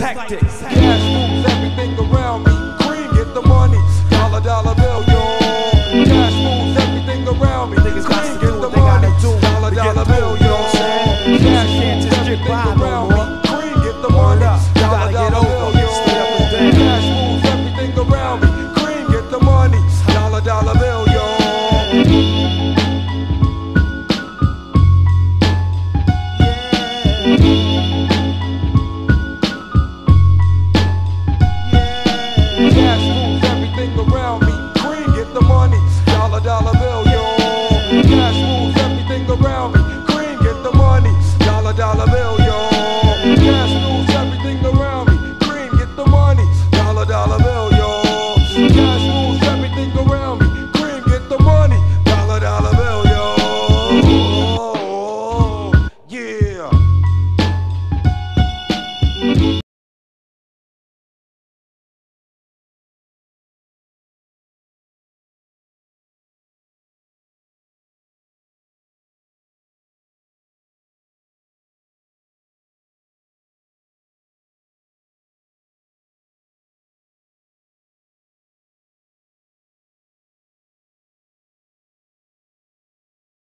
tactics. Cash moves everything around me. Cream, get the money. Dollar, dollar bill, yo. Cash moves everything around me. Niggas Cream, get the money. Dollar, dollar bill, yo. Cash moves everything around me. Cream, get the money. Dollar, dollar bill, yo. Cash moves everything around me. Cream, get the money. Dollar, dollar bill. dollar bill, yo. Cash moves everything around me. Cream, get the money. Dollar, dollar bill, yo. Cash moves everything around me. Cream, get the money. Dollar, dollar bill.